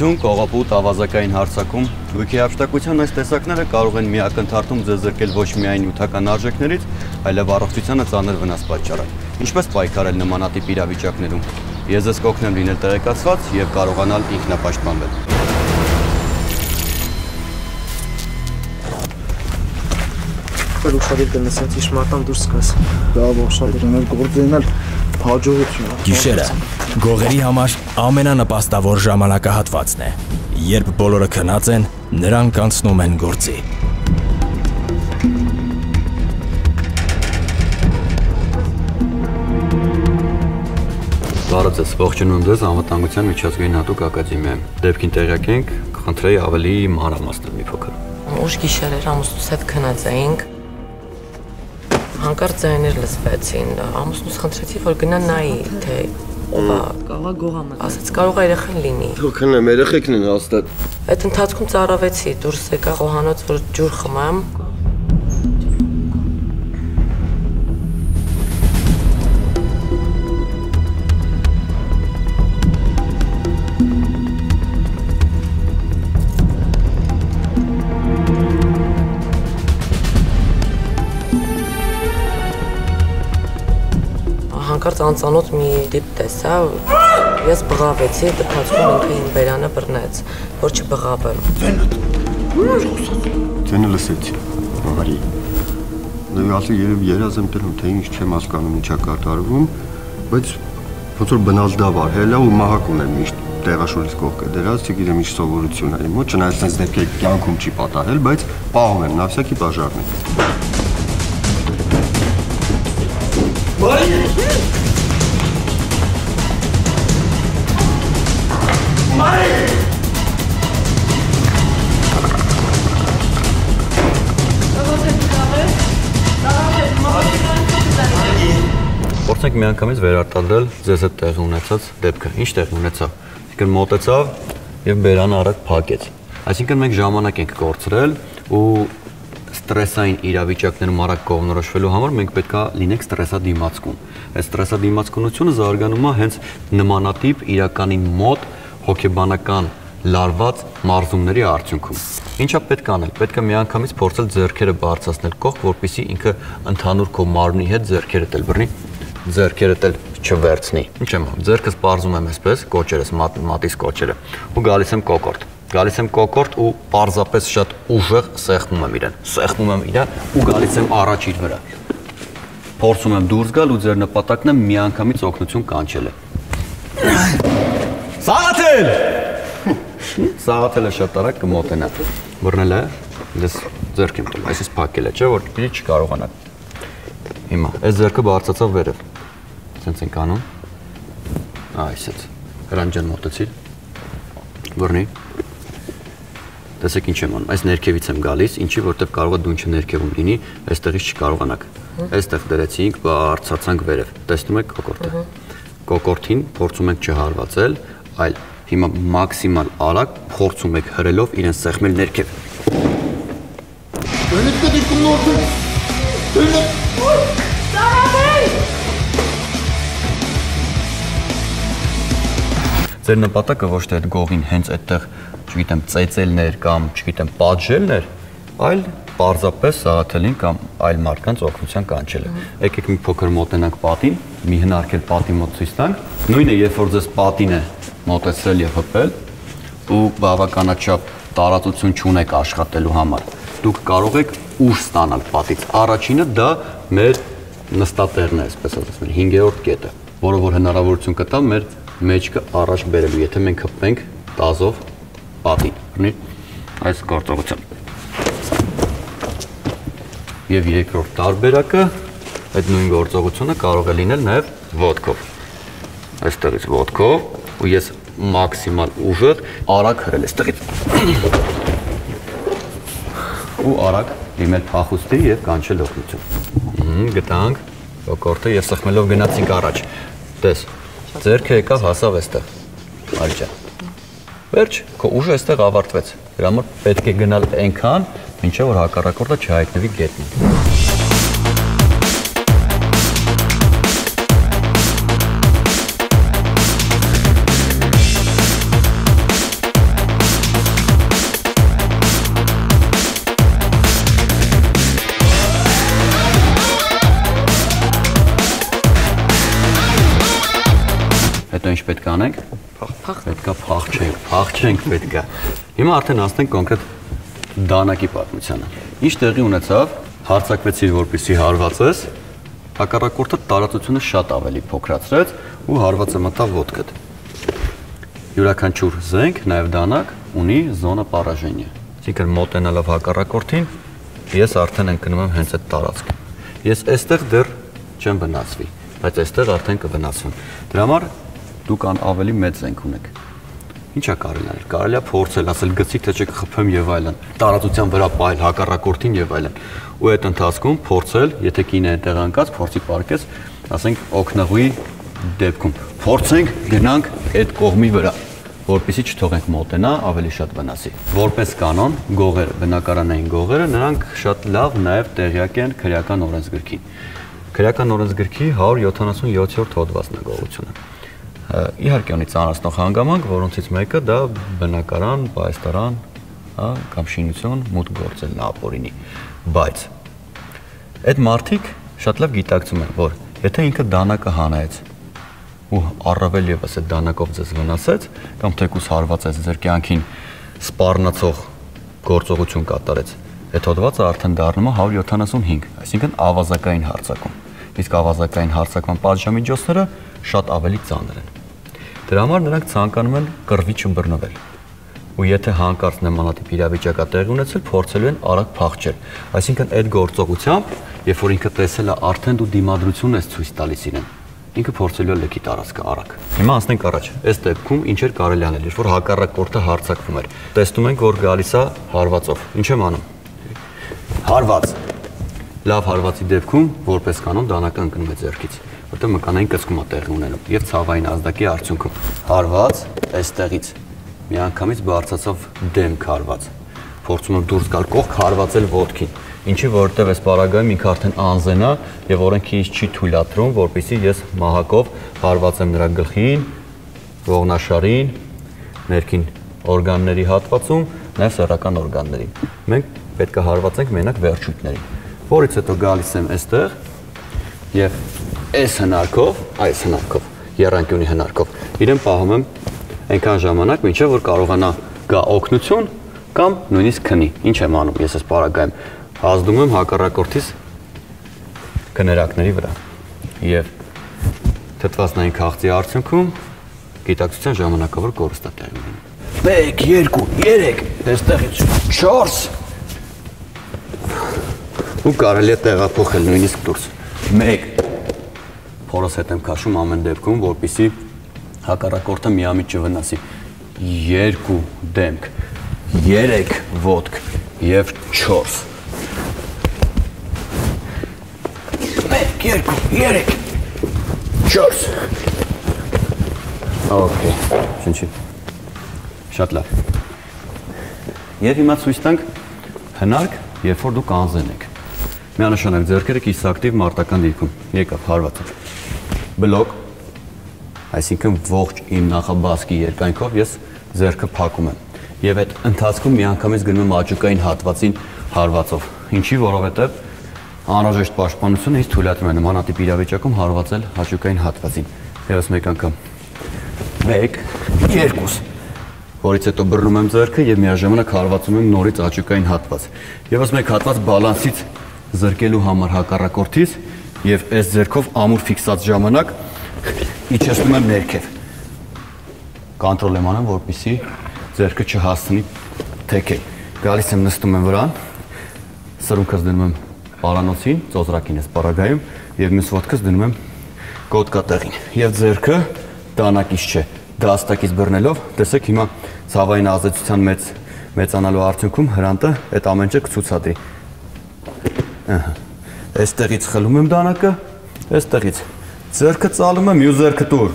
Խաղաղություն, կողոպուտ, ավազակային հարցակում Վիքի հապշտակության այս տեսակները կարող են միակընթարթում ձեզ զրկել ոչ միայն նյութական արժեքներից, այլև առողջությանը ծանր վնաս պատճառել։ Ինչպես պայքարել նմանատիպ իրավիճակներում։ Ես ձեզ կօգնեմ լինել տեղեկացված եւ կարողանալ ինքնապաշտպանվել։ Որ ուշադիր կնսած իշմարտան դուրս գաս։ Դա ողջադիր ունել գործենալ հաջողություն։ Գիշերը գողերի համար ամենանպաստավոր ժամանակահատվածն է։ Երբ բոլորը քնած են, նրանք անցնում են գործի։ Բարը ձեզ, ողջունում ձեզ Անվտանգության միջազգային հատուկ ակադեմիայում։ Դեպքին տեղյակ ենք, կխնդրեի ավելի մանրամասնել մի փոքր։ Ուշ գիշեր էր ամուսնուս հետ քնած էինք։ Հանկարծ ձայներ լսվեցին։ Ամուսնուս խնդրեցի, որ գնա նայի, թե ով է կաղա գողամը։ Ասաց կարող է երեխան լինի։ Թող քնեմ, երեխեքն են հաստատ։ Այդ ընթացքում ծառավեցի, դուրս եկա խոհանոց, որ ջուր խմեմ։ հանկարծ անծանոթ մի դիպ տեսա, ես բղավեցի, դպացքում ինքը իմ բերանը բռնեց, որ չբղավեմ։ Ձենը լսեցի։ Բարի։ Դե ասի երբ երազ եմ դնում, թե ինչ չեմ հասկանում ինչա կատարվում, բայց ոնց որ բնալ դավար, հելա ու մահակ ունեմ միշտ տեղաշորից կողքը դրած, չգիտեմ ինչ սովորություն է իմ մոտ, չնայած sense դեպքեր կյանքում չի պատահել, բայց պահում եմ նավսյակի բաժարն է։ Փորձենք միանգամից վերարտադրել ձեզ հետ տեղի ունեցած դեպքը։ Ինչ տեղի ունեցավ։ Այսինքն մոտեցավ եւ բերանը արագ փակեց։ Այսինքն մենք ժամանակ ենք կորցրել ու ստրեսային իրավիճակներում արագ կողմնորոշվելու համար մենք պետքա լինենք ստրեսադիմացկուն։ Այս ստրեսադիմացկունությունը զարգանում է հենց նմանատիպ իրականին մոտ հոգեբանական լարված մարզումների արդյունքում։ Ինչա պետք անել։ Պետք է միանգամից փորձել ձեռքերը բարձրացնել կողք, որպեսզի ինքը ընդհանուր քո մարմնի հետ ձեռքերը տել բռնի, ձեռքերը տել չվերցնի։ Ինչ եմ անում։ Ձեռքս բարձում եմ այսպես, կոճերս մատ, մատիս կոճերը ու գալիս եմ կոկորտ։ Գալիս եմ կոկորտ ու պարզապես շատ ուժեղ սեղմում եմ իրեն։ Սեղմում եմ իրան ու գալիս եմ առաջ իր վրա։ Փորձում եմ դուրս գալ ու ձեր նպատակն է միանգամից օգնություն կանչելը։ Սաղաթել! Սաղաթելը շատ արագ կմոտենա։ Բռնել է, դες ձեռք եմ տում, այսպես փակել է, չէ՞ որ պիտի չկարողանա։ Հիմա այս ձեռքը բարձացավ վերև։ Սենց ենք անում։ Այսպես։ Հրան ջան մոտեցիր։ Բռնի։ Տեսեք ինչ եմ անում։ Այս ներքևից եմ գալիս, ինչի որտեվ կարող է դունչը ներքևում լինի, այստեղից չկարողանաք։ Այստեղ դրեցինք, բարձրացանք վերև։ Տեսնում եք կոկորտը։ Կոկորտին փորձում ենք չհարվածել, այլ Հիմա մաքսիմալ արագ փորձում եք հրելով իրեն սեղմել ներքև։ Դրանից պետք է նորդ։ Դրանից Ձեր նպատակը ոչ թե այդ գողին հենց այդտեղ, չգիտեմ, ծեծելներ կամ, չգիտեմ, պատժելներ, այլ պարզապես Սաղաթելին կամ այլ մարդկանց օգնության կանչելը։ Եկեք մի փոքր մոտենանք պատին, մի հնարքել պատի մոտ ցույց տանք։ Նույնը, երբ որ ձեզ պատին է մոտեցրել եւ հպել ու բավականաչափ տարածություն չունեք աշխատելու համար, դուք կարող եք ուժ ստանալ պատից։ Առաջինը դա մեր նստատեղն է, այսպես ասած, մեր 5-րդ կետը, որը որ հնարավորություն կտա մեր մեջքը առաջ բերելու, եթե մենք հպվենք տազով պատին, բնի այս գործողությամբ։ Եվ երկրորդ տարբերակը այդ նույն գործողությունը կարող է լինել նաև ոդկով։ Այստեղից ոդկով ու ես մաքսիմալ ուժեղ արագ հրել այստեղից։ ու արագ դիմել փախուստի եւ կանչել օգնություն։ Գտանք կոկորտը եւ սխմելով գնացինք առաջ։ Տես, ձերքը եկավ հասավ այստեղ։ Արիջա։ Վերջ, քո ուժը այստեղ ավարտվեց։ Դրա համար պետք է գնալ այնքան, ինչեւ որ հակառակորդը չհայտնվի գետնին։ ինչ պետք է անենք։ Փախ- Պետքա փախչենք, փախչենք պետքա։ Հիմա արդեն հասնենք կոնկրետ դանակի պատմությանը։ Ինչ տեղի ունեցավ, հարցակվեցի, որպեսի հարվածես, հակառակորդը տարածությունը շատ ավելի փոքրացրեց ու հարվածը մտավ ոտքդ։ Յուրաքանչյուր զենք, նաև դանակ ունի զոնա պարաժենյա։ Այսինքն մոտենալով հակառակորդին, ես արդեն ընկնում եմ հենց այդ տարածքը։ Ես այստեղ դեռ չեմ վնասվի, բայց այստեղ արդեն կվնասվեմ։ Դրա համար դուք ավելի մեծ զենք ունեք։ Ինչա կարելի անել։ Կարելի է փորձել, ասել գցիկ թե չկխփեմ եւ այլն։ Տարածության վրա պայել հակառակորդին եւ այլն։ Ու այդ ընթացքում փորձել, եթե կինը այնտեղ անկած, փորձի պարկես, ասենք օկնաղուի դեպքում։ Փորձենք գնանք այդ կողմի վրա որպեսի չթողենք մոտենա ավելի շատ վնասի։ Որպես կանոն, գողերը, բնակարանային գողերը, նրանք շատ լավ նաև տեղյակ են քրեական օրենսգրքին։ Քրեական օրենսգրքի 177-րդ հոդվածն է գողությունը։ Իհարկե ունի ծանրացնող հանգամանք, որոնցից մեկը դա բնակարան, պայստարան, հա, կամ շինություն մուտք գործելն ապօրինի։ Բայց այդ մարդիկ շատ լավ գիտակցում են, որ եթե ինքը դանակը հանեց ու առավել եւս այդ դանակով ձեզ վնասեց կամ թեկուս հարվածեց ձեր կյանքին սպառնացող գործողություն կատարեց այդ հոդվածը արդեն դառնում է 175 այսինքն ավազակային հարցակում իսկ ավազակային հարցակման պատժամիջոցները շատ ավելի ծանր են դրա համար նրանք ցանկանում են կռվի չբռնվել ու եթե հանկարծ նմանատիպ իրավիճակա տեղ ունեցել փորձելու են արագ փախչել այսինքն այդ գործողությամբ երբ որ ինքը տեսել է արդեն դու դիմադրություն ես ցույց տալիս իրեն ինքը փորձելու է լքի տարածքը արագ։ Հիմա անցնենք առաջ։ Այս դեպքում ինչ էր կարելի անել, երբ որ հակառակորդը հարցակվում էր։ Տեսնում ենք, որ գալիս է հարվածով։ Ինչ եմ անում։ Հարված։ Լավ հարվածի դեպքում որպես կանոն դանակը ընկնում է ձեռքից, որտեղ մկանային կծկում է տեղի ունենում եւ ցավային ազդակի արդյունքում հարված այստեղից միանգամից բարձացավ դեմք հարված։ Փորձում եմ դուրս գալ կողք հարվածել ոտքին ինչի որովհետև այս պարագայում ինքը արդեն անզենա եւ օրենքը ինձ չի թույլատրում, որպեսզի ես մահակով հարվածեմ նրա գլխին, ողնաշարին, ներքին օրգանների հատվածում, նաեւ սեռական օրգաններին։ Մենք պետք է հարվածենք մենակ վերջույթներին։ Որից հետո գալիս եմ այստեղ եւ այս հնարքով, այս հնարքով, երանկյունի հնարքով իրեն պահում եմ այնքան ժամանակ, մինչեւ որ կարողանա գա օգնություն կամ նույնիսկ քնի։ Ինչ եմ անում ես այս պարագայում ազդում եմ հակառակորդիս կներակների վրա եւ թթվածնային քաղցի արդյունքում գիտակցության ժամանակավոր կորստա տեղի ունի 1 2 3 այստեղից 4 ու կարելի է տեղափոխել նույնիսկ դուրս 1 փորոս հետ եմ քաշում ամեն դեպքում որpիսի հակառակորդը միամիտ չվնասի. 2 դեմք 3 ոտք եւ 4 երկու, երեք, չորս։ Okay, շնչի։ Շատ լավ։ Եվ հիմա ցույց տանք հնարք, երբ որ դուք անզեն եք։ Միանշանակ ձեռքերը կիս ակտիվ մարտական դիրքում։ Եկավ հարվածը։ Բլոկ, այսինքն ողջ իմ նախաբասկի երկայնքով ես ձեռքը փակում եմ։ Եվ այդ ընթացքում միանգամից գնում եմ աճուկային հատվածին հարվածով։ Ինչի, որովհետև անհրաժեշտ պաշտպանությունը ինձ թույլատրում է նմանատիպ իրավիճակում հարվածել հաճուկային հատվածին։ Եվս մեկ անգամ։ 1 2 որից հետո բռնում եմ ձեռքը եւ միաժամանակ հարվածում եմ նորից աճուկային հատված։ Եվս մեկ հատված բալանսից զրկելու համար հակառակորդից եւ այս ձեռքով ամուր ֆիքսած ժամանակ իջեցնում եմ ներքև։ Կոնտրոլ եմ անում, որպեսզի ձեռքը չհասցնի թեքել։ Գալիս եմ նստում եմ վրան, սրունքս դնում եմ պարանոցին, ծոզրակին ես պարագայում եւ մյուս ոտքս դնում եմ գոտկատեղին։ Եվ ձերքը դանակից չէ, դաստակից բռնելով, տեսեք հիմա ցավային ազդեցության մեծ մեծանալու արդյունքում հրանտը այդ ամենը կցուցադրի։ Ահա։ Այստեղից խլում եմ դանակը, այստեղից ձերքը ծալում եմ, մյուս ձերքը տուր։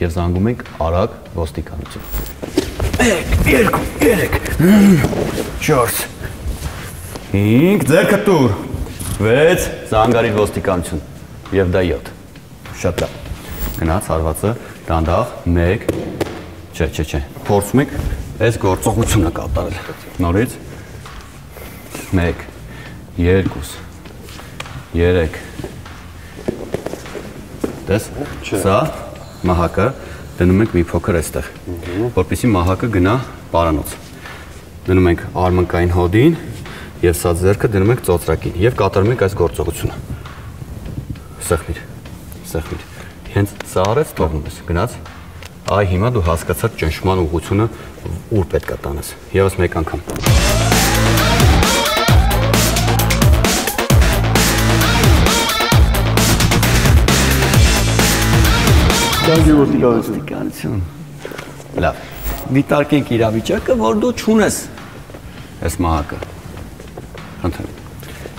Եվ զանգում ենք արագ ոստիկանություն։ 1 2 3 4 5 ձերքը տուր 6 զանգարի ոստիկանություն եւ դա 7 շատ լավ գնաց հարվածը դանդաղ 1 չէ չէ չէ փորձում եք այս գործողությունը կատարել նորից 1 2 3 դες սա մահակը դնում ենք մի փոքր այստեղ, որպեսզի մահակը գնա պարանոց։ Դնում ենք արմնկային հոդին եւ սա ձեռքը դնում ենք ծոծրակին եւ կատարում ենք այս գործողությունը։ Սեղմիր։ Սեղմիր։ Հենց սա արեց թողնում ես։ Գնաց։ Այ հիմա դու հասկացար ճնշման ուղղությունը ուր պետք է տանես։ Եվս մեկ անգամ։ ոստիկանություն։ Ոստիկանություն։ Լավ։ Դիտարկենք իրավիճակը, որ դու ճունես այս մահակը։ Խնդրեմ։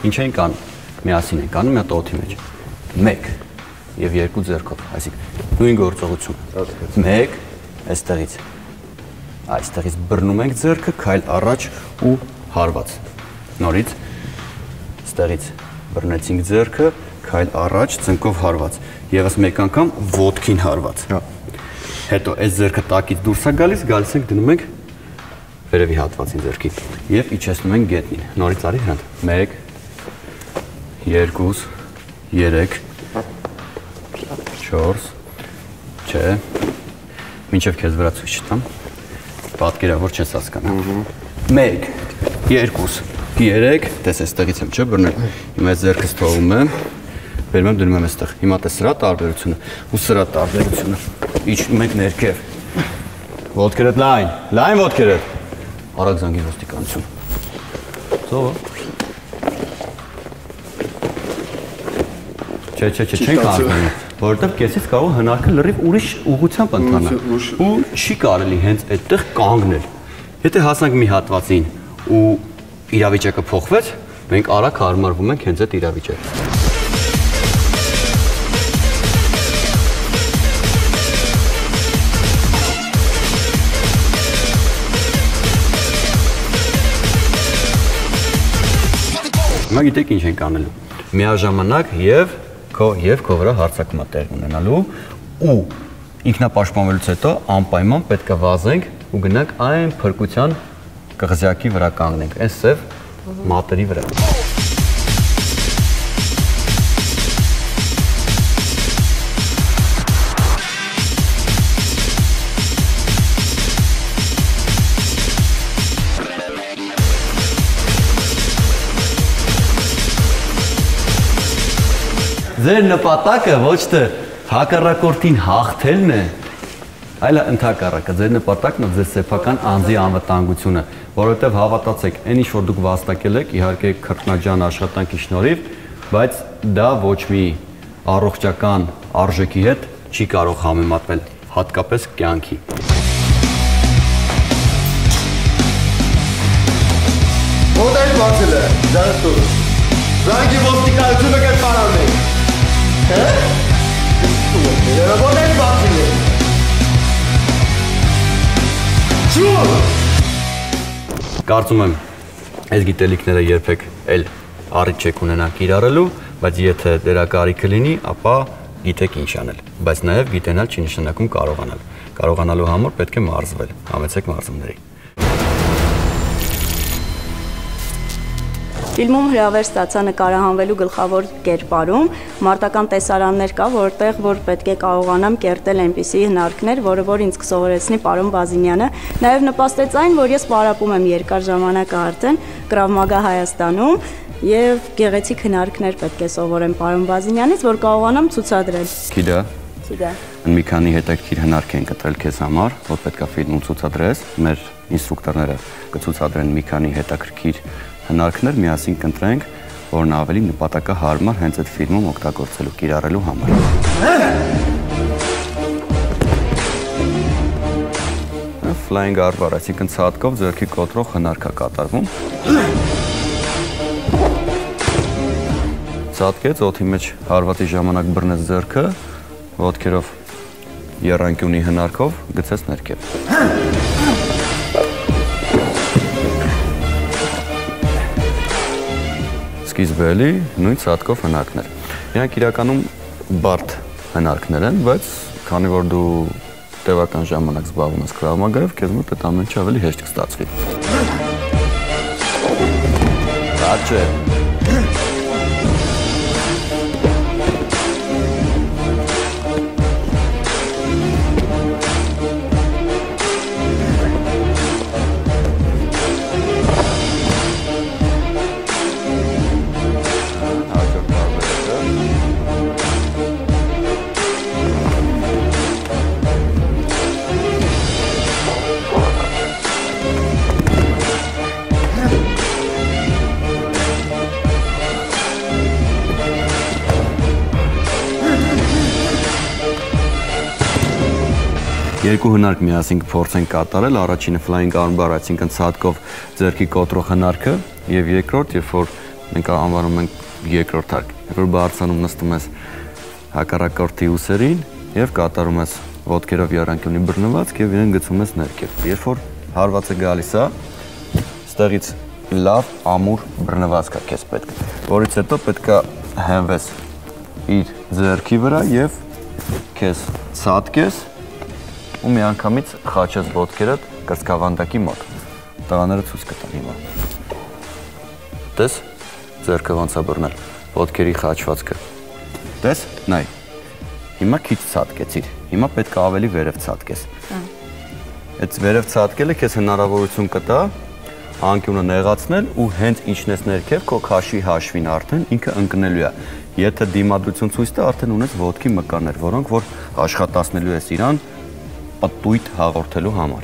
Ինչ են կանում։ Միասին են կանում մի հատ օթի մեջ։ 1 եւ 2 ձեռքով, այսինքն նույն գործողություն։ 1 այստեղից։ Այստեղից բռնում ենք ձեռքը, քայլ առաջ ու հարված։ Նորից ստեղից բռնեցինք ձեռքը, քայլ առաջ, ծնկով հարված։ Եվս մեկ անգամ ոտքին հարված։ Հա։ Հետո այս ձեռքը տակից դուրս է գալիս, գալիս ենք դնում ենք վերևի հատվածին ձեռքի եւ իջեցնում ենք գետնին։ Նորից արի հրանտ։ 1 2 3 4 Չէ։ Մինչև քեզ վրա ցույց չտամ։ Պատկերավոր չես հասկանա։ 1 2 3 տես այստեղից եմ չէ բռնել։ Հիմա ձեռքս թողում եմ բերում եմ դնում եմ այստեղ։ Հիմա տես սրա տարբերությունը ու սրա տարբերությունը։ Իջնում ենք ներքև։ Ոտքերդ լայն, լայն ոտքերդ։ Արագ զանգի ոստիկանություն։ Ծովը։ Չէ, չէ, չէ, չենք արկանում, որովհետև կեսից կարող հնարքը լրիվ ուրիշ ուղությամբ ընթանա։ Ու չի կարելի հենց այդտեղ կանգնել։ Եթե հասանք մի հատվածին ու իրավիճակը փոխվեց, մենք արագ հարմարվում ենք հենց այդ իրավիճակին։ Հիմա գիտեք ինչ ենք անելու։ Միաժամանակ եւ քո եւ քո վրա հարցակումա տեղ ունենալու ու ինքնապաշտպանվելուց հետո անպայման պետք է վազենք ու գնանք այն փրկության կղզյակի վրա կանգնենք, այս սև մատերի վրա։ Ձեր նպատակը ոչ թե հակառակորդին հաղթելն է, այլ ընդհակառակը ձեր նպատակն է ձեր սեփական անձի անվտանգությունը, որովհետև հավատացեք, այն ինչ որ դուք վաստակել եք, իհարկե քրտնաջան աշխատանքի շնորհիվ, բայց դա ոչ մի առողջական արժեքի հետ չի կարող համեմատվել, հատկապես կյանքի։ Ո՞ր բացել է։ Դարձու։ Զանգի ոստիկանությունը կերպարանում։ Հե՞։ Ո՞ր բացել է։ Շուտ։ Կարծում եմ, այս գիտելիքները երբեք էլ առիթ չեք ունենա կիրառելու, բայց եթե դրա կարիքը լինի, ապա գիտեք ինչ անել։ Բայց նաև գիտենալ չի նշանակում կարողանալ։ Կարողանալու համար պետք է մարզվել։ Համեցեք մարզումների։ Ֆիլմում հրավեր ստացա նկարահանվելու գլխավոր կերպարում։ Մարտական տեսարաններ կա, որտեղ որ պետք է կարողանամ կերտել այնպիսի հնարքներ, որը որ ինձ կսովորեցնի պարոն Բազինյանը։ Նաև նպաստեց այն, որ ես պարապում եմ երկար ժամանակ արդեն Maga Հայաստանում եւ գեղեցիկ հնարքներ պետք է սովորեմ պարոն Բազինյանից, որ կարողանամ ցուցադրել։ Քիդա, Սուգա։ մի քանի հետաքրքիր հնարք են կտրել քեզ համար, որ պետքա ֆիլմում ցուցադրես։ Մեր ինստրուկտորները կցուցադրեն մի քանի հետաքրքիր հնարքներ, միասին կընտրենք, որն ավելի նպատակահարմար հենց այդ ֆիլմում օգտագործելու, կիրառելու համար։ Flying armbar, այսինքն ցածկով ձեռքի կոտրող հնարքա կատարվում։ Ցածկեց օթի մեջ հարվածի ժամանակ բռնեց ձեռքը, ոտքերով երանկյունի հնարքով գցեց ներքև։ Սկիզբը էլի նույն ցածկով հնարքներ։ Իրանք իրականում բարդ հնարքներ են, բայց քանի որ դու տևական ժամանակ զբաղվում ես Maga-ով, քեզ մոտ այդ ամեն ինչ ավելի հեշտ կստացվի։ Աչե։ Երկու հնարք միասին կփորձենք կատարել, առաջինը flying armbar, այսինքն ցածկով ձեռքի կոտրող հնարքը, եւ երկրորդ, երբ որ մենք անվանում ենք երկրորդ հարկ, երբ որ բարձանում նստում ես հակառակորդի ուսերին եւ կատարում ես ոտքերով երանգյունի բռնվածք եւ իրեն գցում ես ներքև։ Երբ որ հարվածը գալիս է, ստեղից լավ ամուր բռնվածք է քեզ պետք, որից հետո պետքա հենվես իր ձեռքի վրա եւ քեզ ցածկես ու միանգամից խաչես ոտքերդ կրծքավանդակի մոտ։ Տղաները ցույց կտան հիմա։ Տես ձեռքը ոնց է բռնել ոտքերի խաչվածքը։ Տես, նայ։ Հիմա քիչ ցածկեցիր։ Հիմա պետք է ավելի վերև ցածկես։ Այդ վերև ցածկելը քեզ հնարավորություն կտա անկյունը նեղացնել ու հենց ինչն ես ներքև քո քաշի հաշվին արդեն ինքը ընկնելու է։ Եթե դիմադրություն ցույց տա, արդեն ունես ոտքի մկաններ, որոնք որ աշխատացնելու ես իրան պտույտ հաղորդելու համար։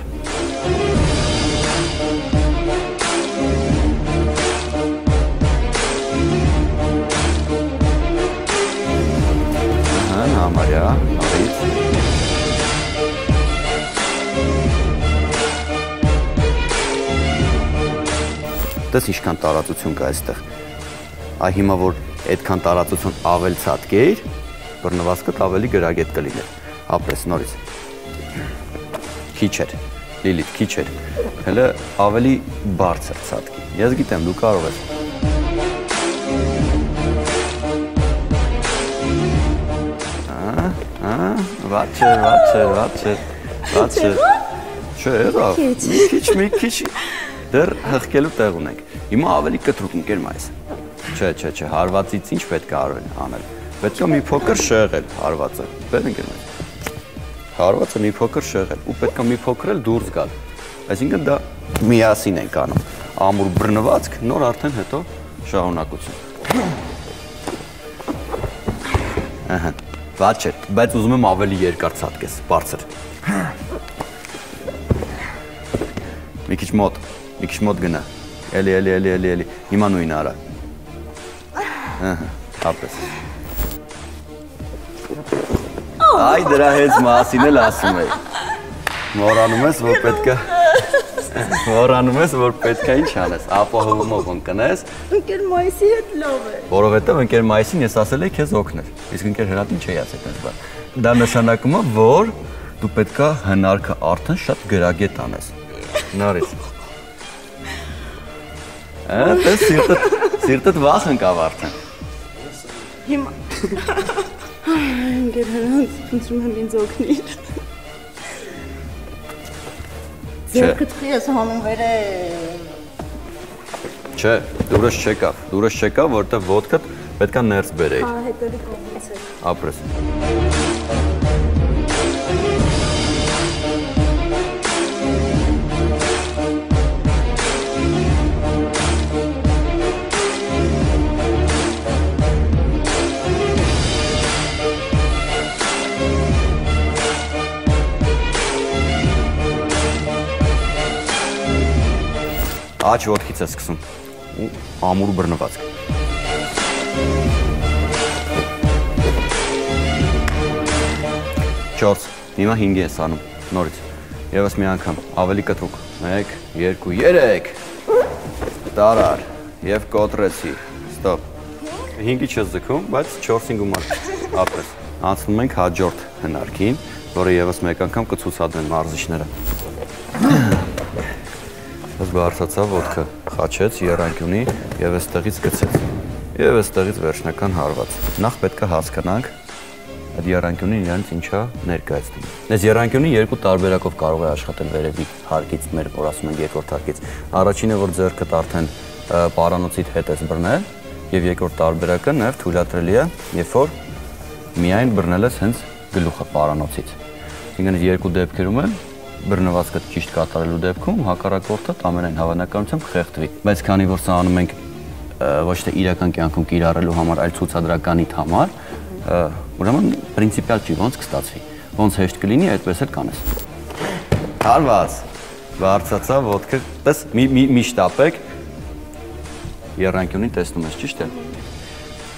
Հա, համարյա, արից։ Տես ինչքան տարածություն կա այստեղ։ Այ հիմա որ այդքան տարածություն ավել ցածկեիր, բռնվածքդ ավելի գրագետ կլիներ։ Ապրես նորից։ Քիչ էր։ Լիլիթ, քիչ էր։ Հələ ավելի բարձր ցածկի։ Ես գիտեմ, դու կարող ես։ ահա, վատ չէ, վատ չէ, եղավ։ Մի քիչ, մի քիչ դեռ հղկելու տեղ ունենք։ Հիմա ավելի կտրուկ ընկեր մայիս։ Չէ, չէ, չէ, հարվածից ինչ պետք է անել։ Պետք է մի փոքր շեղել հարվածը։ Բեր ընկեր մայիս։ Հարվածը մի փոքր շեղել ու պետք է մի փոքր էլ դուրս գալ։ Այսինքն դա միասին ենք անում։ Ամուր բռնվածք, նոր արդեն հետո շահունակություն։ Ահա, ված չէ, բայց ուզում եմ ավելի երկար ցածկես, բարձր։ Մի քիչ մոտ, մի քիչ մոտ գնա։ Էլի, էլի, էլի, էլի, էլի։ Հիմա նույնը արա։ Ահա, ապես։ Այ դրա հետ մասին էլ ասում էի։ Մորանում ես, որ պետքա Մորանում ես, որ պետքա ինչ անես, ապահովումով ընկնես, Ընկեր մայիսի հետ լավ է։ որովհետև ընկեր մայիսին ես ասել էի քեզ օգնել։ Իսկ ընկեր հրատին չի ասել այդպես բան։ Դա նշանակում է, որ դու պետքա հնարքը արդեն շատ գրագետ անես։ Նորից։ Ա, դες սիրտը սիրտը վախ ընկավ արդեն։ Հիմա Ընկեր հրանց, խնդրում եմ ինձ օգնիր։ Ձերքդ խի ես հանում վերե։ Չէ, դուրս չեկավ։ Դուրս չեկավ, որովհետև ոդկդ պետքա ներս բերեի։ Հա, հետևի կողմից է։ Ապրես։ Աջ ոտքից է սկսում։ Ու ամուր բռնվածք։ Չորս։ Հիմա 5 ես անում։ Նորից։ Եվս մի անգամ, ավելի կտրուկ։ 1, 2, 3։ Տարար։ Եվ կոտրեցի։ Ստոպ։ 5-ի չես ձգում, բայց 4-ին գումար։ Ապրես։ Անցնում ենք հաջորդ հնարքին, որը եւս մեկ անգամ կցուցադրեն մարզիչները։ Ըստ բարձացավ ոտքը, խաչեց երանկյունի եւ այստեղից գցեց։ Եվ այստեղից վերջնական հարված։ Նախ պետք է հասկանանք այդ երանկյունին իրենց ինչա ներկայացնում։ Այս երանկյունին երկու տարբերակով կարող է աշխատել վերևի հարկից, մեր որ ասում ենք երկրորդ հարկից։ Առաջինը որ ձեռքդ արդեն պարանոցիդ հետ ես բռնել, եւ երկրորդ տարբերակը նաեւ թույլատրելի է, երբ որ միայն բռնել ես հենց գլուխը պարանոցից։ Այսինքն երկու դեպքերում էլ բռնվածքը ճիշտ կատարելու դեպքում հակառակորդը ամենայն հավանականությամբ խեղդվի։ Բայց քանի որ սա անում ենք ոչ թե իրական կյանքում կիրառելու համար, այլ ցուցադրականիդ համար, ուրեմն պրինցիպիալ չի ոնց կստացվի։ Ոնց հեշտ կլինի, այդպես էլ կանես։ Հարված։ Բարձացա ոտքը, տես մի մի մի շտապեք։ Երանկյունին տեսնում ես, ճիշտ է։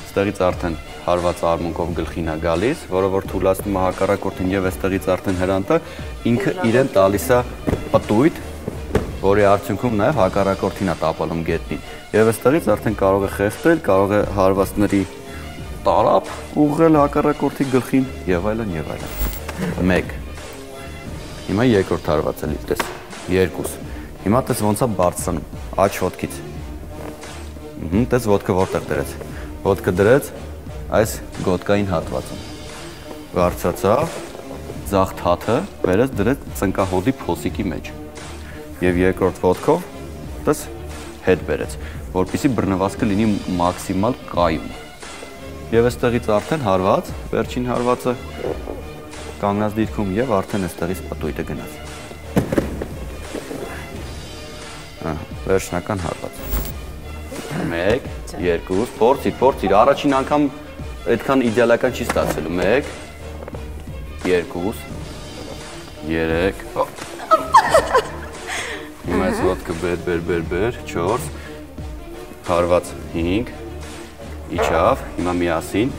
Ստեղից արդեն հարված արմունկով գլխին է գալիս, որը որ թույլատնում է հակառակորդին եւ այստեղից արդեն հրանտը ինքը իրեն տալիս է պտույտ, որի արդյունքում նաեւ հակառակորդին է տապալում գետնին։ Եվ այստեղից արդեն կարող է խեղդել, կարող է հարվածների տարապ ուղղել հակառակորդի գլխին եւ այլն եւ այլն։ 1 Հիմա երկրորդ հարվածը լի տես։ 2 Հիմա տես ոնց է բարձրանում աջ ոտքից։ Ահա, տես ոտքը որտեղ դրեց։ Ոտքը դրեց այս գոտկային հատվածում։ Բարձրացավ, ձախ թաթը վերած դրեց ծնկահոդի փոսիկի մեջ։ Եվ երկրորդ ոտքով տես հետ բերեց, որpիսի բռնվածքը լինի մաքսիմալ կայուն։ Եվ այստեղից արդեն հարված, վերջին հարվածը կանգնած դիրքում եւ արդեն այստեղից պտույտը գնաց։ Ահա, վերջնական հարված։ 1 2 փորձի, փորձի, առաջին անգամ այդքան իդեալական չի ստացելու։ 1 2 3 Հիմա այս ոտքը բեր, բեր, բեր, բեր, 4 հարված 5 իջավ, հիմա միասին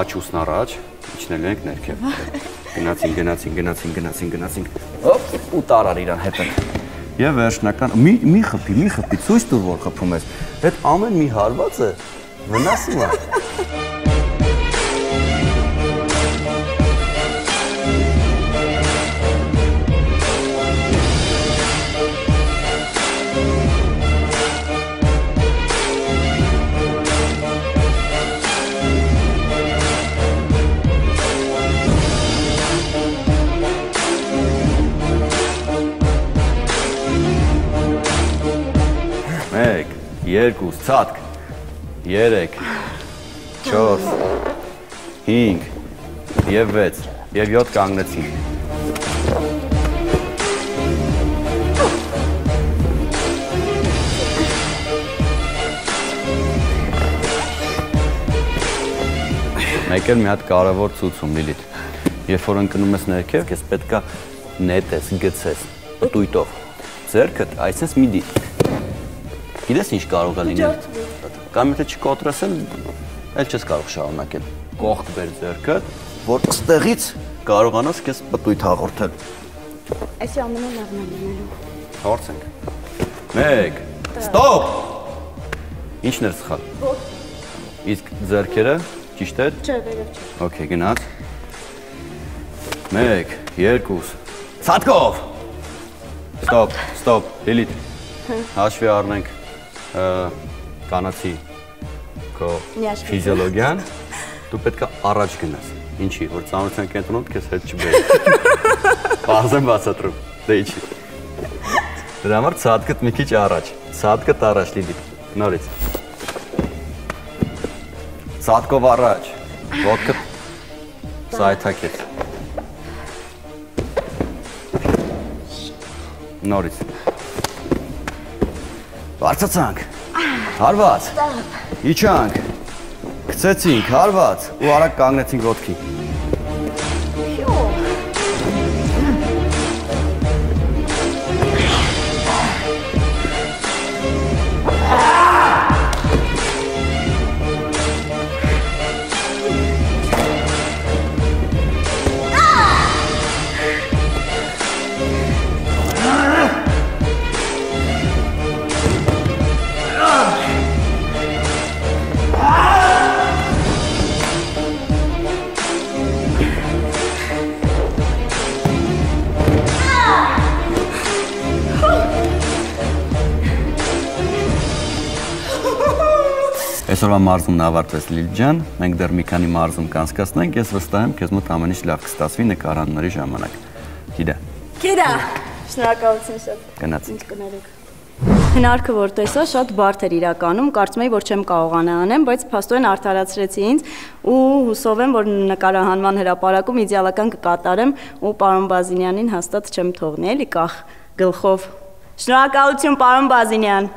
աչ ուսն առաջ, իջնելու ենք ներքև։ Գնացին, գնացին, գնացին, գնացին, գնացին։ Հոպ, ու տարար իրան հետը։ Եվ վերջնական մի մի խփի, մի խփի, ցույց տուր որ խփում ես։ Այդ ամեն մի հարվածը վնասում է։ 2 ցածկ 3 4 5 եւ 6 եւ 7 կանգնեցին Մեկ էլ մի հատ կարևոր ցուցում Լիլիթ։ Երբ որ ընկնում ես ներքև, քեզ պետքա նետես, գցես, պտույտով։ Ձերքդ այսպես մի դի։ Գիտես ինչ կարող է լինել։ Կամ եթե չկոտրես էլ, էլ չես կարող շարունակել։ Կողք բեր ձերքդ, որ ստեղից կարողանաս քեզ պտույտ հաղորդել։ Այսի ամենը լավն է լինելու։ Փորձենք։ 1 Ստոպ։ Ինչն էր սխալ։ Իսկ ձերքերը ճիշտ էր։ Չէ, վերև չէ։ Okay, գնաց։ 1 2 Ցածկով։ Ստոպ, ստոպ, Լիլիթ։ Հաշվի առնենք կանացի քո ֆիզիոլոգիան։ Դու պետք է առաջ գնաս։ Ինչի, որ ծանոթության կենտրոնում քեզ հետ չբերի։ Բազեմ բացատրում։ Դե ինչի։ Դրա համար ցածկդ մի քիչ առաջ։ Ցածկդ առաջ Լիլիթ։ Նորից։ Ցածկով առաջ։ Ոտքը սայթակեց։ Նորից։ Բարձացանք։ Հարված։ Իջանք։ Գցեցինք, հարված ու արագ կանգնեցինք ոտքի։ Այսօրվա մարզումն ավարտվեց Լիլ ջան, մենք դեռ մի քանի մարզում կանցկացնենք, ես վստահ եմ քեզ մոտ ամեն ինչ լավ կստացվի նկարանների ժամանակ։ Գիտե, Գիտա։ Շնորհակալություն շատ։ գնաց։ Ինչ կներեք։ Հնարքը որ տեսա շատ բարդ էր իրականում, կարծում էի որ չեմ կարողանա անեմ, բայց փաստորեն արդարացրեցի ինձ ու հուսով եմ որ նկարահանման հրապարակում իդեալական կկատարեմ ու պարոն Բազինյանին հաստատ չեմ թողնի, էլի կախ գլխով։ Շնորհակալություն պարոն Բազինյան։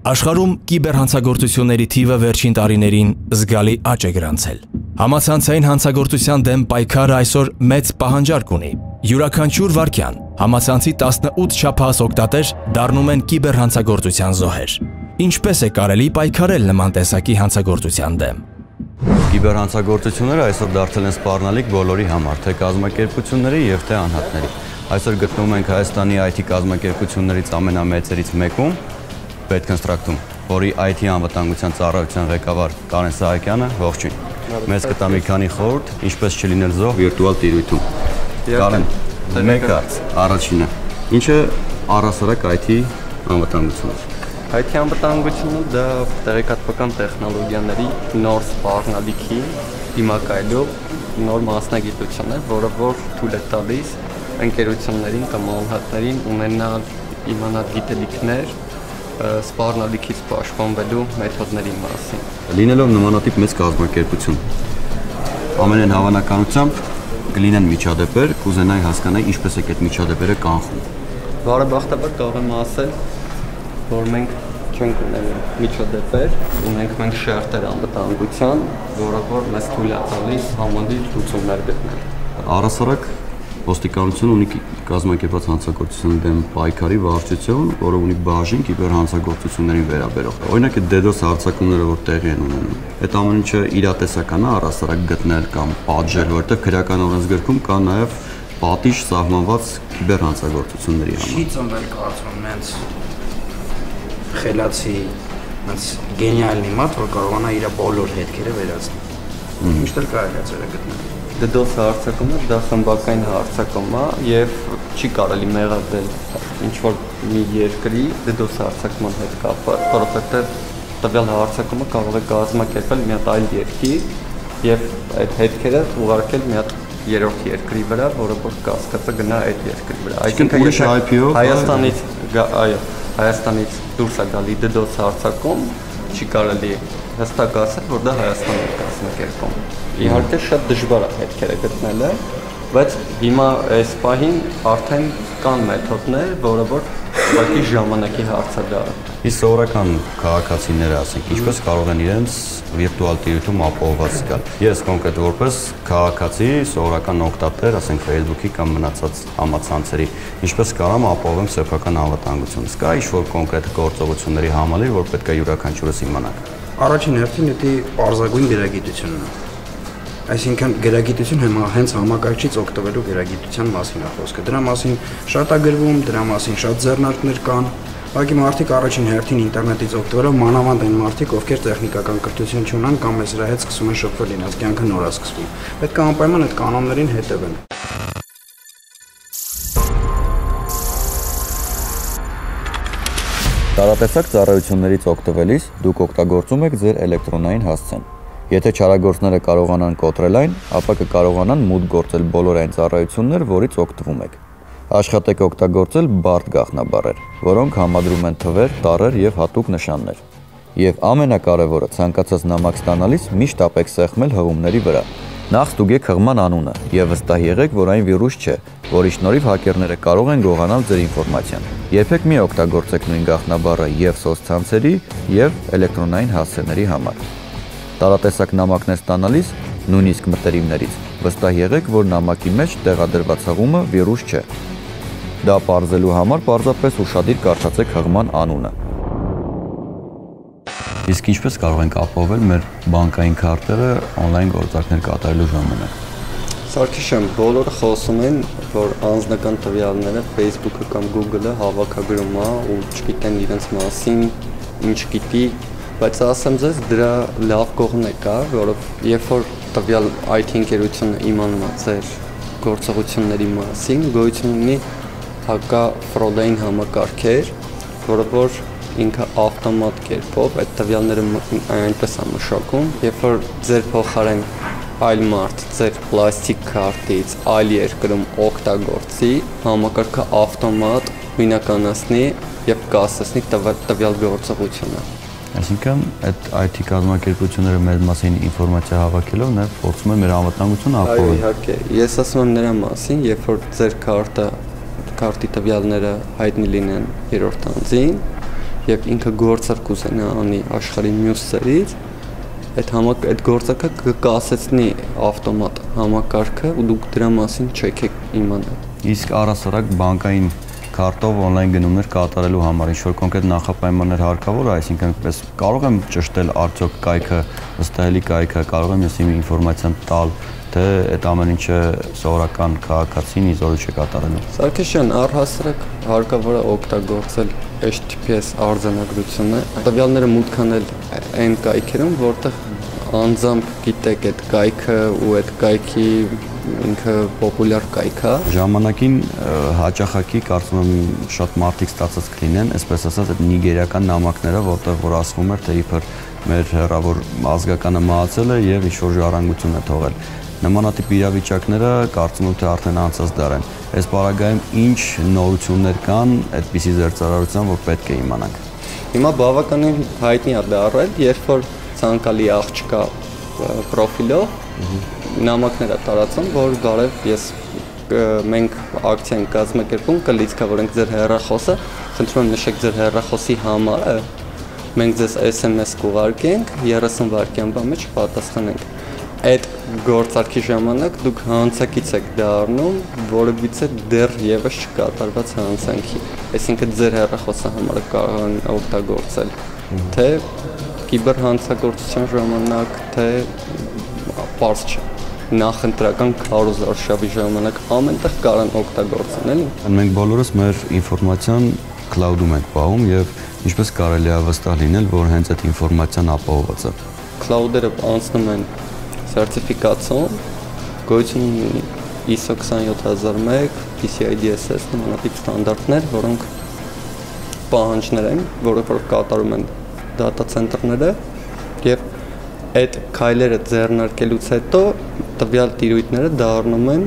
Աշխարհում կիբերհանցագործությունների թիվը վերջին տարիներին զգալի աճ է գրանցել։ Համացանցային հանցագործության դեմ պայքարը այսօր մեծ պահանջարկ ունի։ Յուրաքանչյուր վարքյան համացանցի 18 չափահաս օկտատեր դառնում են կիբերհանցագործության զոհեր։ Ինչպես է կարելի պայքարել նման տեսակի հանցագործության դեմ։ Կիբերհանցագործությունները այսօր դարձել են սպառնալիք բոլորի համար, թե կազմակերպությունների եւ թե անհատների։ Այսօր գտնվում ենք Հայաստանի IT կազմակերպություններից ամենամեծերից մեկում, Պետքոնստրակտում, որի IT անվտանգության ծառայության ղեկավար Կարեն Սահակյանը, ողջույն։ Մեզ կտա մի քանի խորհուրդ, ինչպես չլինել զոհ վիրտուալ տիրույթում։ Կարեն, մեկ հարց, առաջինը։ Ինչ է առասարակ IT անվտանգությունը։ IT անվտանգությունը դա տեղեկատվական տեխնոլոգիաների նոր սպառնալիքի դիմակայելով նոր մասնագիտություն է, որը որ թույլ է տալիս ընկերություններին կամ անհատներին ունենալ իմանալ գիտելիքներ սպառնալիքից պաշտպանվելու մեթոդների մասին։ Լինելով նմանատիպ մեծ կազմակերպություն, ամենայն հավանականությամբ կլինեն միջադեպեր, կուզենայի հասկանալ ինչպես է այդ միջադեպերը կանխում։ Բարեբախտաբար կարող եմ ասել, որ մենք չենք ունենում միջադեպեր, ունենք մենք շերտեր անվտանգության, որը որ մեզ թույլ է տալիս համանդիր լուծումներ գտնել։ Առասարակ ոստիկանությունը ունի կազմակերպված հանցագործության դեմ պայքարի վարչություն, որը ունի բաժին կիբերհանցագործություններին վերաբերող։ Օրինակ այդ DDoS հարձակումները, որ տեղի են ունենում, այդ ամեն ինչը իրատեսական է առասարակ գտնել կամ պատժել, որովհետև քրեական օրենսգրքում կա նաև պատիժ սահմանված կիբերհանցագործությունների համար։ Չի ծնվել կարծում հենց խելացի հենց գենիալ նիմատ, որ կարողանա իր բոլոր հետքերը վերացնել։ էլ կարելի է ծերը գտնել DDoS հարցակումը դա խմբակային հարցակում է եւ չի կարելի մեղադրել ինչ որ մի երկրի DDoS հարցակման հետ կապված, որովհետեւ տվյալ հարցակումը կարող է կազմակերպել մի հատ այլ երկիր եւ այդ հետքերը ուղարկել մի հատ երրորդ երկրի վրա, որը որ կասկածը գնա այդ երկրի վրա։ Այսինքն ուրիշ IP-ով Հայաստանից այո, Հայաստանից դուրս է գալի DDoS հարցակում, չի կարելի հստակ ասել, որ դա Հայաստանն է կազմակերպում։ Իհարկե շատ դժվար է հետքերը գտնելը, բայց հիմա այս պահին արդեն կան մեթոդներ, որը որ ուղղակի ժամանակի հարց է դա։ Իսկ սովորական քաղաքացիները, ասենք, ինչպես կարող են իրենց վիրտուալ տիրույթում ապահովված զգալ։ Ես կոնկրետ որպես քաղաքացի, սովորական օգտատեր, ասենք Facebook-ի կամ մնացած համացանցերի, ինչպես կարամ ապահովեմ սեփական անվտանգությունը։ Սկա ինչ-որ կոնկրետ գործողությունների համալիր, որ պետք է յուրաքանչյուրս իմանանք։ Առաջին հերթին դա պարզագույն գերագիտությունն է Այսինքն գերագիտություն հիմա հենց համակարգչից օգտվելու գերագիտության մասին է խոսքը։ Դրա մասին շատ է գրվում, դրա մասին շատ ձեռնարկներ կան։ Ուղղակի մարդիկ առաջին հերթին ինտերնետից օգտվելով մանավանդ այն մարդիկ, ովքեր տեխնիկական կրթություն չունեն կամ վրա հետ սկսում են շփվել իրենց կյանքը նոր է սկսվում։ Պետք է անպայման այդ կանոններին հետևեն։ Տարատեսակ ծառայություններից օգտվելիս դուք օգտագործում եք ձեր էլեկտրոնային հասցեն։ Եթե չարագործները կարողանան կոտրել այն, ապա կկարողանան մուտք գործել բոլոր այն ծառայություններ, որից օգտվում եք։ Աշխատեք օգտագործել բարդ գաղտնաբառեր, որոնք համադրում են թվեր, տառեր եւ հատուկ նշաններ։ Եվ ամենակարևորը, ցանկացած նամակ ստանալիս միշտ ապեք սեղմել հղումների վրա։ Նախ ստուգեք հղման անունը եւ վստահ եղեք, որ այն վիրուս չէ, որի շնորհիվ հակերները կարող են գողանալ ձեր ինֆորմացիան։ Երբեք մի օգտագործեք նույն գաղտնաբառը եւ սոցցանցերի եւ էլեկտրոնային հասցեների համար տարատեսակ նամակներ ստանալիս, նույնիսկ մտերիմներից, վստահ եղեք, որ նամակի մեջ տեղադրված հղումը վիրուս չէ։ Դա ողջելու համար պարզապես ուշադիր կարդացեք հղման անունը։ Իսկ ինչպես կարող ենք ապահովել մեր բանկային քարտերը on-line գործարքներ կատարելու ժամանակ։ Սարգսյան, բոլորը խոսում են, որ անձնական տվյալները Facebook-ը կամ Google-ը հավաքագրում է ու չգիտեն իրենց մասին, ինչ գիտի, բայց ասեմ ձեզ դրա լավ կողմն է կա, որով երբ որ տվյալ IT ընկերությունը իմանում է ձեր գործողությունների մասին, գոյություն ունի հակա ֆրոդային համակարգեր, որը որ ինքը ավտոմատ կերպով այդ տվյալները այնպես է մշակում, երբ որ ձեր փոխարեն այլ մարդ ձեր պլաստիկ քարտից այլ երկրում օգտագործի, համակարգը ավտոմատ նույնականացնի եւ կասեցնի տվյալ գործողությունը։ Այսինքն այդ IT կազմակերպությունները մեր մասին ինֆորմացիա հավաքելով նաև փորձում են մեր անվտանգությունը ապահովել։ Այո, իհարկե։ Ես ասում եմ նրա մասին, երբ որ ձեր քարտը քարտի տվյալները հայտնի լինեն երրորդ անձին եւ ինքը գործարք ուզենա անի աշխարհի մյուս ծերից, այդ համակ այդ գործակը կկասեցնի ավտոմատ համակարգը ու դուք դրա մասին չեք իմանալ։ Իսկ առասարակ բանկային քարտով on-line գնումներ կատարելու համար ինչ որ կոնկրետ նախապայմաններ հարկավոր է, այսինքն պես կարող եմ ճշտել արդյոք կայքը, վստահելի կայքը, կարող եմ ես իմ ինֆորմացիան տալ, թե այդ ամեն ինչը սովորական քաղաքացին իզորու չի կատարելու։ Սարգսյան, առհասարակ հարկավոր է օգտագործել HTTPS արձանագրությունը։ Տվյալները մուտք անել այն կայքերում, որտեղ անձամբ գիտեք այդ կայքը ու այդ կայքի ինքը պոպուլյար կայք է։ Ժամանակին հաճախակի կարծում եմ շատ մարդիկ ստացած կլինեն, այսպես ասած այդ նիգերիական նամակները, որտեղ որ ասվում էր թե իբր մեր հերավոր ազգականը մահացել է եւ ինչ որ ժառանգություն է թողել։ Նմանատիպ իրավիճակները կարծում եմ թե արդեն անցած դար են։ Այս պարագայում ինչ նորություններ կան այդպիսի զերծարարության, որ պետք է իմանանք։ Հիմա բավականին հայտնի է դառել, երբ որ ցանկալի աղջկա պրոֆիլով նամակներ է տարածում, որ բարև ես մենք ակցիա ենք կազմակերպում, կլիցքավորենք ձեր հեռախոսը, խնդրում եմ նշեք ձեր հեռախոսի համարը, մենք ձեզ SMS կուղարկենք, 30 վայրկյան մեջ պատասխանենք։ Այդ գործարքի ժամանակ դուք հանցակից եք դառնում որևիցե դեռ եւս չկատարված հանցանքի։ Այսինքն ձեր հեռախոսը համարը կարող են օգտագործել թե կիբեր հանցագործության ժամանակ, թե պարզ չէ նախընտրական քարոզարշավի ժամանակ ամենտեղ կարան օգտագործեն, էլի։ Մենք բոլորս մեր ինֆորմացիան cloud-ում ենք պահում եւ ինչպես կարելի է վստահ լինել, որ հենց այդ ինֆորմացիան ապահովված է։ Cloud-երը անցնում են սերտիֆիկացիոն, գոյություն ունի ISO 27001, PCI DSS նմանատիպ ստանդարտներ, որոնք պահանջներ են, որը որ կատարում են դատա ցենտրները եւ այդ քայլերը ձեռնարկելուց հետո տվյալ տիրույթները դառնում են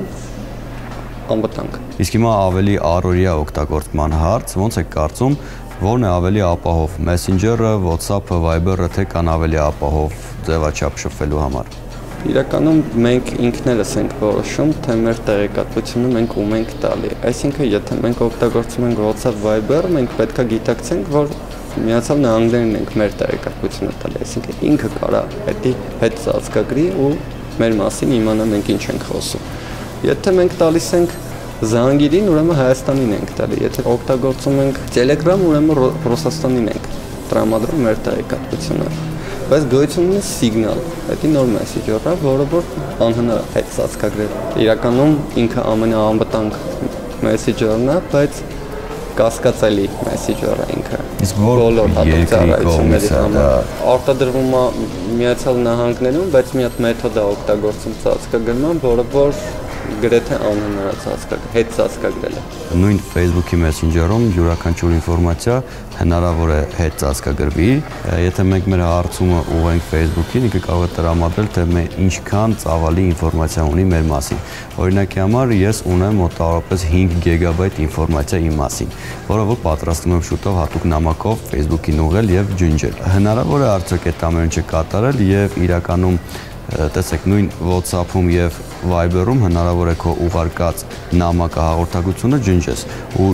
անվտանգ։ Իսկ հիմա ավելի առօրյա օգտագործման հարց, ո՞նց է կարծում, որն է ավելի ապահով՝ Messenger-ը, WhatsApp-ը, Viber-ը, թե կան ավելի ապահով ձևաչափ շփվելու համար։ Իրականում մենք ինքներս ենք որոշում, թե մեր տեղեկատվությունը մենք ում ենք տալի։ Այսինքն, եթե մենք օգտագործում ենք WhatsApp, Viber, մենք պետքա գիտակցենք, որ Միացյալ Նահանգներն ենք մեր տեղեկատվությունը տալի, այսինքն ինքը կարա հետի հետ ծածկագրի ու մեր մասին իմանա մենք ինչ ենք խոսում։ Եթե մենք տալիս ենք Զանգիրին, ուրեմն Հայաստանին ենք տալի։ Եթե օգտագործում ենք Telegram, ուրեմն Ռուսաստանին ենք տրամադրում մեր տեղեկատվությունը։ Բայց գոյություն ունի սիգնալ, դա նոր մեսեջը, որը որ անհնար է հետ ծածկագրել։ Իրականում ինքը ամենաանվտանգ մեսեջերն է, բայց կասկածելի մեսեջերը ինքը։ Իսկ որ երկրի կողմից է դա? արտադրվում է Միացյալ Նահանգներում, բայց մի հատ մեթոդ է օգտագործում ծածկագրման, որը որ գրեթե անհնարացած հետ ծածկագրել է։ Նույն Facebook-ի Messenger-ում յուրաքանչյուր ինֆորմացիա հնարավոր է հետ ծածկագրվի։ Եթե մենք մեր հարցումը ուղենք Facebook-ին, ինքը կարող է տրամադրել, թե մենք ինչքան ծավալի ինֆորմացիա ունի մեր մասին։ Օրինակի համար ես ունեմ մոտավորապես 5 գիգաբայթ ինֆորմացիա իմ մասին, որը որ պատրաստում եմ շուտով հատուկ նամակով Facebook-ին ուղղել եւ ջնջել։ Հնարավոր է արդյոք այդ ամեն ինչը կատարել եւ իրականում տեսեք նույն WhatsApp-ում եւ Viber-ում հնարավոր է քո ուղարկած նամակը հաղորդակցությունը ջնջես ու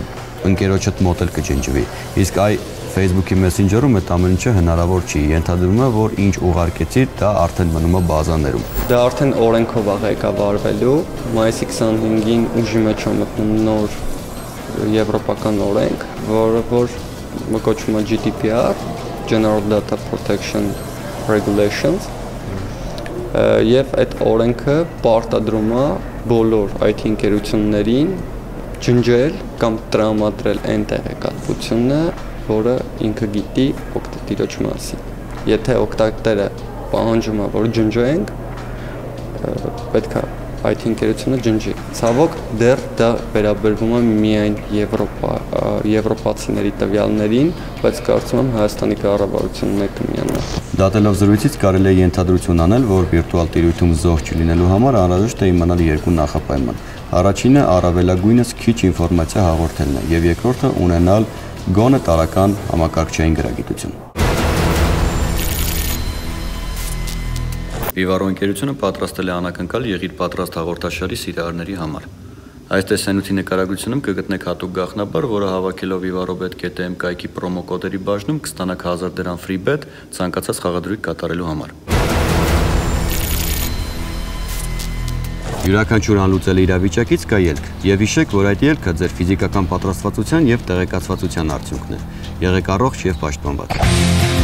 ընկերոջդ մոտ էլ կջնջվի։ Իսկ այ Facebook-ի Messenger-ում այդ ամեն ինչը հնարավոր չի։ Ենթադրվում է, որ ինչ ուղարկեցի, դա արդեն մնում է բազաներում։ Դա արդեն օրենքով է ղեկավարվելու։ Մայիսի 25-ին ուժի մեջ է մտնում նոր եվրոպական օրենք, որը որ կոչվում է GDPR, General Data Protection Regulations, եւ այդ օրենքը պարտադրում է բոլոր IT ընկերություններին ջնջել կամ տրամադրել այն տեղեկատվությունը, որը ինքը գիտի օգտատիրոջ մասին։ Եթե օգտատերը պահանջում է, որ ջնջենք, պետք է IT ընկերությունը ջնջի։ Ցավոք դեռ դա վերաբերվում է միայն Եվրոպա, եվրոպացիների տվյալներին, բայց կարծում եմ Հայաստանի կառավարությունն է կմիանա։ Դատելով զրույցից կարելի է ենթադրություն անել, որ վիրտուալ տիրույթում զոհ չլինելու համար անհրաժեշտ է իմանալ երկու նախապայման։ Առաջինը առավելագույնս քիչ ինֆորմացիա հաղորդելն է, եւ երկրորդը ունենալ գոնե տարական համակարգչային գրագիտություն։ Վիվարո ընկերությունը պատրաստել է անակնկալ եղիր պատրաստ հաղորդաշարի սիրահարների համար։ Այս տեսանյութի նկարագրությունում կգտնեք հատուկ գաղտնաբար, որը հավաքելով vivarobet.am կայքի պրոմո կոդերի բաժնում կստանաք 1000 դրամ free bet ցանկացած խաղադրույք կատարելու համար։ Յուրաքանչյուր անլուծելի իրավիճակից կա ելք, եւ հիշեք, որ այդ ելքը ձեր ֆիզիկական պատրաստվածության եւ տեղեկացվածության արդյունքն է։ Եղեք առողջ եւ պաշտպանված։